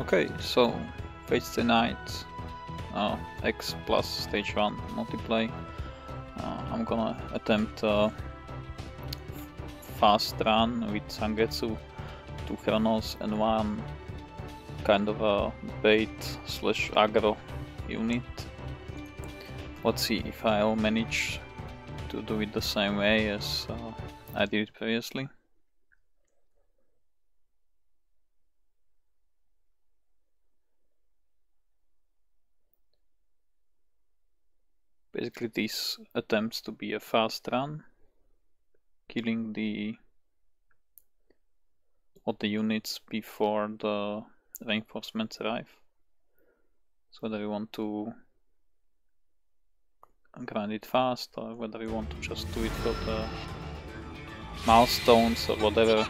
Okay, so Fate Stay Night uh, X plus stage 1 multiplayer. Uh, I'm gonna attempt a fast run with Zangetsu, two Chronos and one kind of a bait slash aggro unit. Let's see if I'll manage to do it the same way as uh, I did previously. Basically this attempts to be a fast run, killing the all the units before the reinforcements arrive. So whether you want to grind it fast or whether you want to just do it for the milestones or whatever.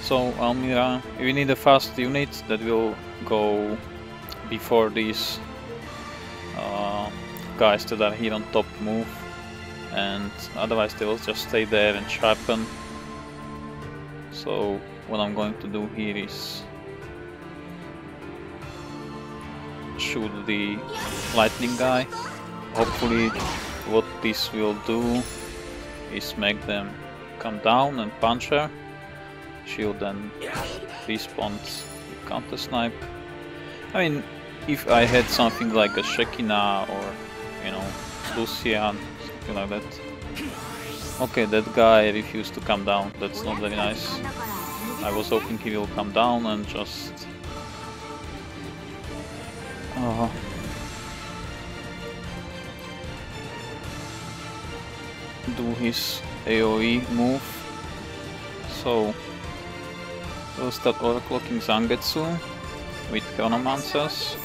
So Almira, we need a fast unit that will go before these guys that are here on top move and otherwise they will just stay there and sharpen. So what I'm going to do here is shoot the lightning guy. Hopefully what this will do is make them come down and punch her. She'll then respawns with counter snipe. I mean, if I had something like a Shekina or, you know, Lucian, something like that. Okay, that guy refused to come down, that's not very nice. I was hoping he will come down and just... Uh, do his AoE move. So, we'll start overclocking Zangetsu with Chronomancers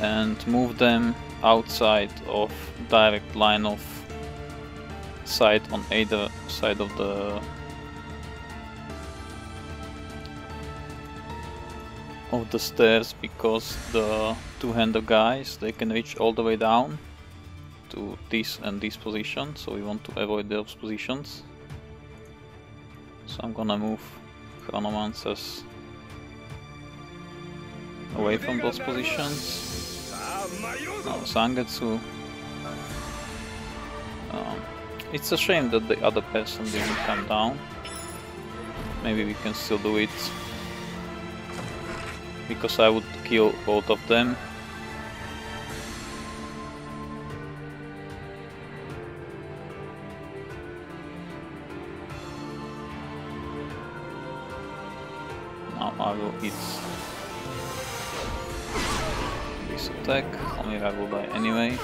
and move them outside of direct line of sight on either side of the of the stairs because the two-hander guys they can reach all the way down to this and this position so we want to avoid those positions. So I'm gonna move Chronomancers away from those positions um, it's a shame that the other person didn't come down. Maybe we can still do it. Because I would kill both of them. Now I will hit this attack, only will die anyway.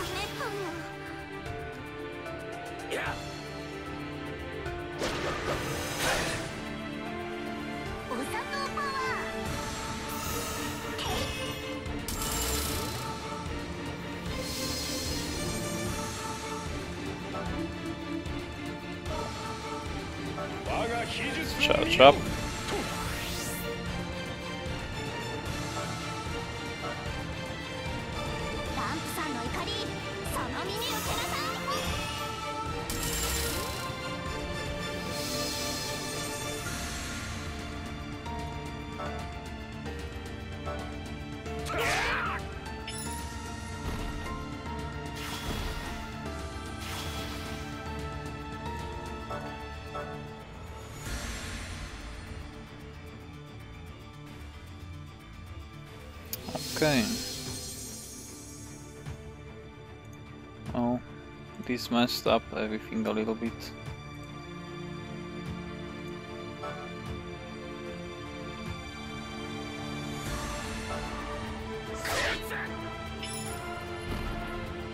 Charge up. Okay. Oh, this messed up everything a little bit.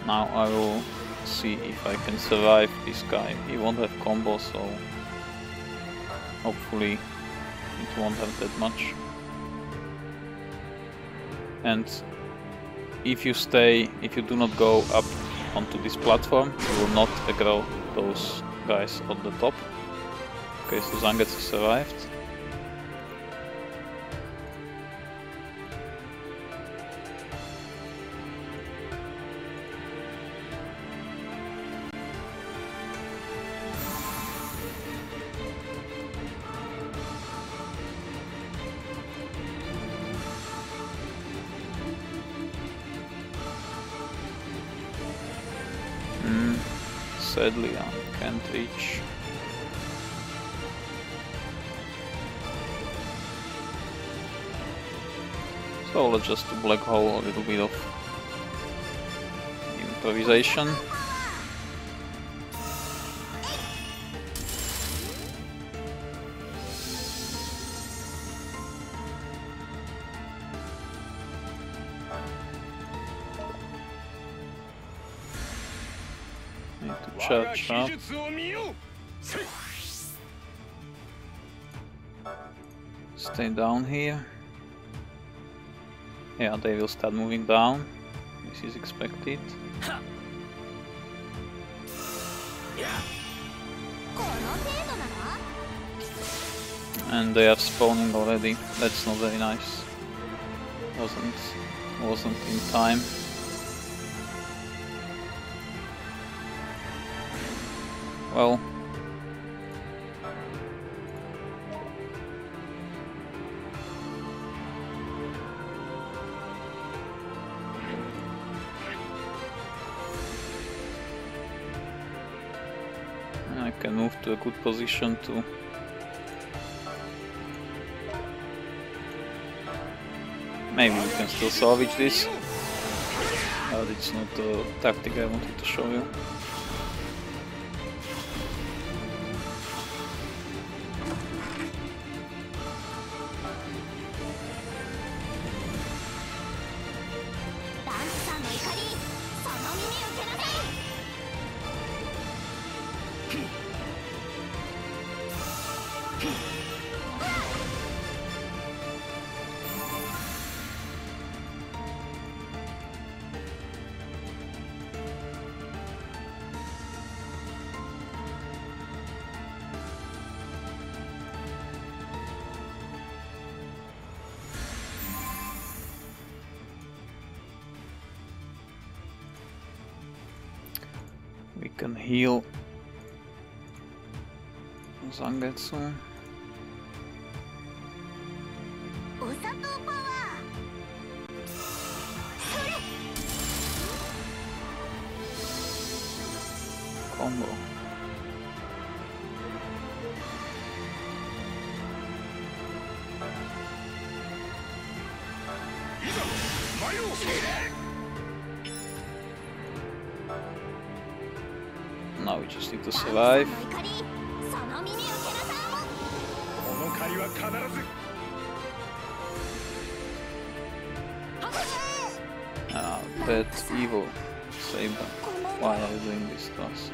Now I will see if I can survive this guy. He won't have combo, so hopefully it won't have that much and if you stay, if you do not go up onto this platform, you will not aggro those guys on the top. Okay, so Zangetsu survived. Sadly I can't reach. So let's just do black hole, a little bit of improvisation. Charge up. Stay down here. Yeah, they will start moving down. This is expected. And they are spawning already. That's not very nice. Wasn't wasn't in time. Well, I can move to a good position to Maybe we can still salvage this. But it's not the tactic I wanted to show you. We can heal Zangetsu. Combo. Now we just need to survive. Ah, that's evil. Saber. Why are you doing this to us?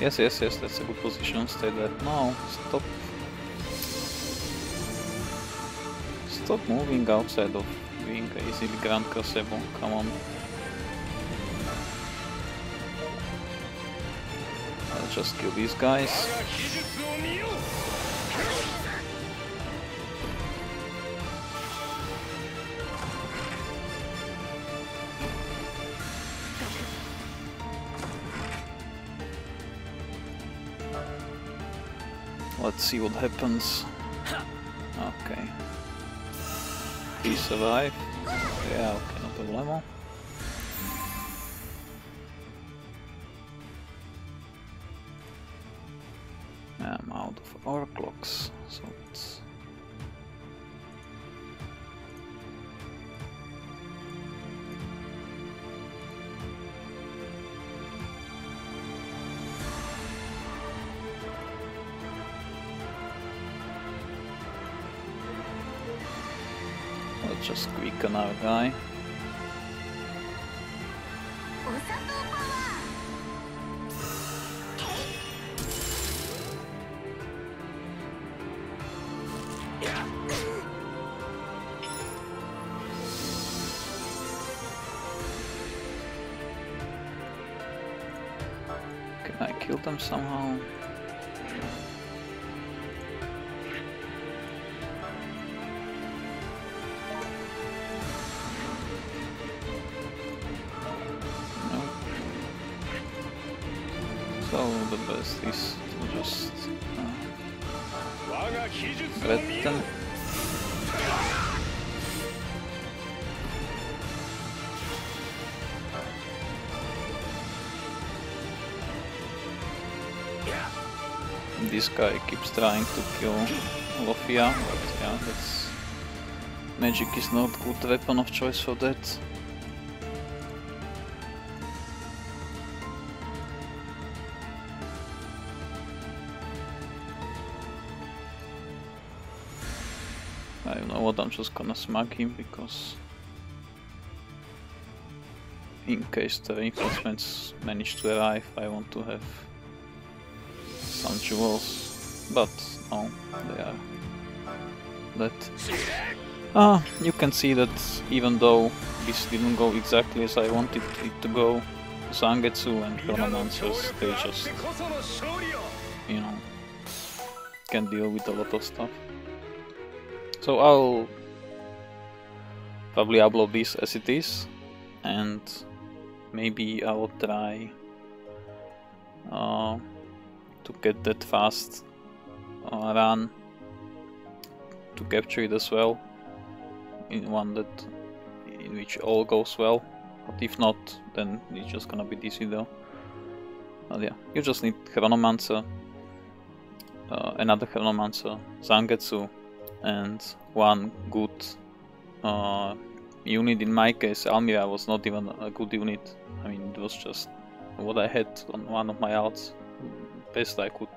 Yes, yes, yes, that's a good position. Stay there. No, stop. Stop moving outside of Easy easily ground crossable, come on. I'll just kill these guys. Let's see what happens. He survived. Yeah, okay, no problemo. I'm out of overclocks, so it's... Let's just quick another guy. Can I kill them somehow? This guy keeps trying to kill Lofia, but yeah, that's... Magic is not good weapon of choice for that. I don't know what I'm just gonna smack him because in case the reinforcements manage to arrive I want to have some jewels but no they are that ah you can see that even though this didn't go exactly as I wanted it to go Zangetsu and Chronomancers they just you know can deal with a lot of stuff. So I'll probably upload this as it is and maybe I'll try uh, to get that fast uh, run to capture it as well in one that in which all goes well but if not then it's just gonna be this video but yeah you just need Chronomancer uh, another Chronomancer, Zangetsu and one good uh, unit. In my case, Almira was not even a good unit. I mean, it was just what I had on one of my outs, best I could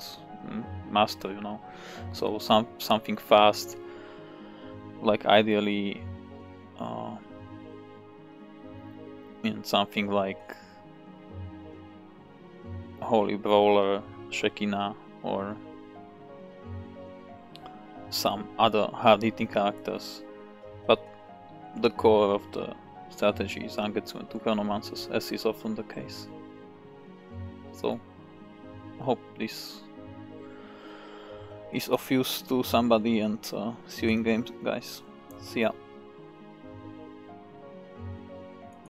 mm, master, you know. So some something fast, like ideally, uh, in something like Holy Brawler, Shekina, or some other hard-hitting characters, but the core of the strategy is Zangetsu and two Chronomancers, as is often the case. So, hope this is of use to somebody and uh, see you in games, guys. See ya.